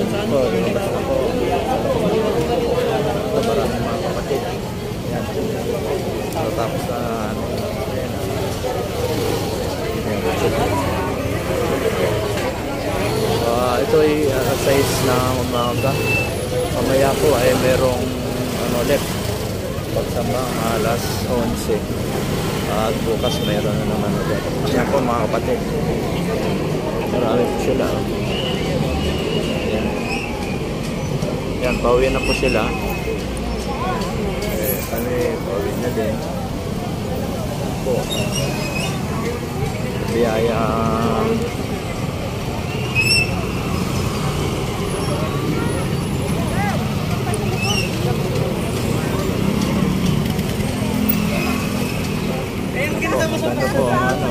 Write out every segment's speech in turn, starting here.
Po, lumabas po. Ito maraming mga kapatid. Yan. So, tapos. Ah, ito ay uh, size ng umaga. Mamaya po ay merong ano ulit. Pagsama alas 11. At bukas meron na naman ulit. Yan po mga kapatid. Marami po sila. Yan. Yan, pauwi na po sila. Eh, kami, pauwi na din. Yan po. Biyaya. Ganda po ang ano.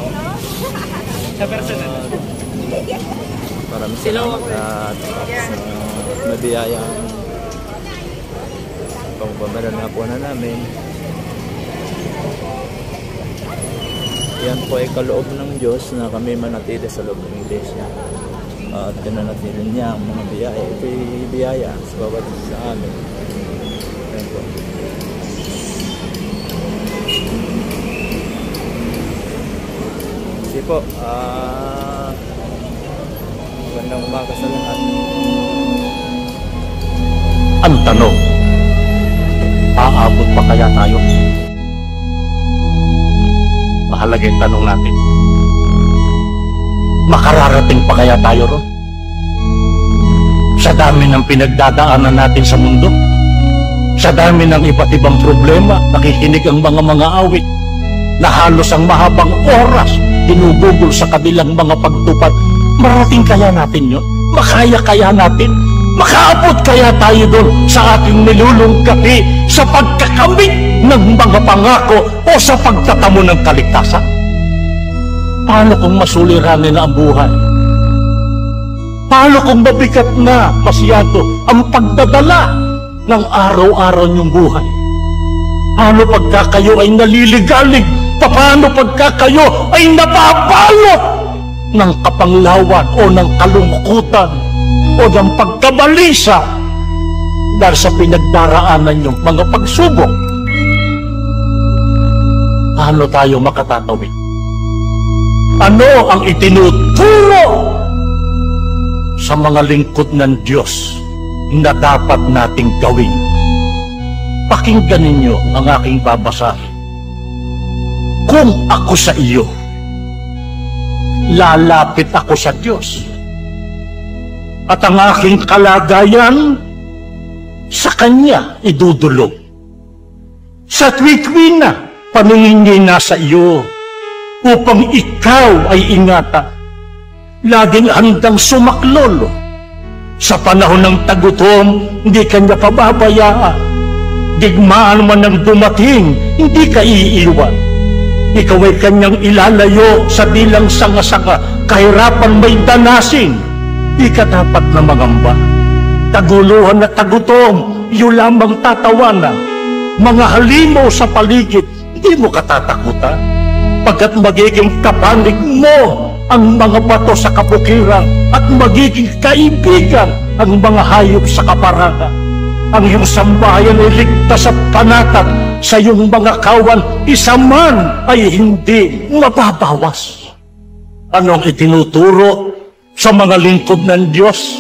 Sa personal. Maraming salamat at uh, nabiyaya pagbabalan na po na namin. Yan po ay kaloob ng Diyos na kami manatili sa loob ng iglesia. At pinanatili niya ang mga biyaya. Ito ay biyaya sa bawat sa amin. Yan po. Sige po. Ah... magandang umaga sa lahat. Ang tanong, kaya tayo? Mahalaga yung tanong natin. Makararating pa kaya tayo ron? Sa dami ng pinagdadaanan natin sa mundo, sa dami ng iba't ibang problema, nakikinig ang mga mga awit na halos ang mahabang oras ginugugol sa kanilang mga pagtupad. Marating kaya natin yun? Makaya kaya natin? Makaabot kaya tayo doon sa ating nilulungkati sa pagkakamit ng mga pangako o sa pagtatamo ng kaligtasan? Paano kung masuliranin na ang buhay? Paano kung mabigat na masyado ang pagdadala ng araw-araw niyong buhay? Paano pagka kayo ay naliligalig? Paano pagka kayo ay nababalot ng kapanglawan o ng kalungkutan o ng pagkabalisa dahil sa pinagdaraanan niyong mga pagsubok? Paano tayo makatatawid? Ano ang itinuturo sa mga lingkod ng Diyos na dapat nating gawin? Pakinggan ninyo ang aking babasahin. Kung ako sa iyo, lalapit ako sa Diyos. At ang aking kalagayan sa Kanya idudulog. Sa tuwi na, paningin niya nasa iyo upang ikaw ay ingatan. Laging handang sumaklolo. Sa panahon ng tagutom, hindi kanya pababayaan. Digmaan man ang dumating, hindi ka iiwan. Ikaw ay kanyang ilalayo sa bilang sanga-sanga, kahirapan may danasin. Di ka dapat na mangamba. Taguluhan at tagutom, iyo lamang tatawanan. Mga halimaw sa paligid, hindi mo katatakutan. Pagkat magiging kapanig mo ang mga bato sa kabukiran at magiging kaibigan ang mga hayop sa kaparangan. Ang iyong sambahayan ay ligtas at panatag sa iyong mga kawan, isa man ay hindi mababawas. Anong itinuturo sa mga lingkod ng Diyos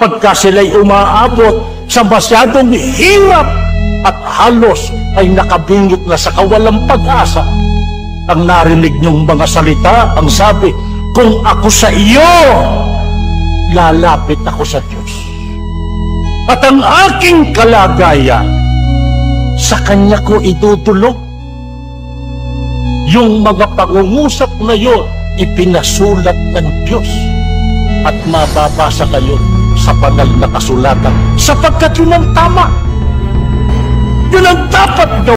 pagka sila'y umaabot sa masyadong hirap at halos ay nakabingit na sa kawalang pag-asa? Ang narinig niyong mga salita, ang sabi, kung ako sa iyo, lalapit ako sa Diyos. At ang aking kalagayan, sa Kanya ko idudulog. Yung mga pangungusap na yon, ipinasulat ng Diyos. At mababasa kayo sa banal na kasulatan sapagkat yun ang tama. Yun ang dapat gawin.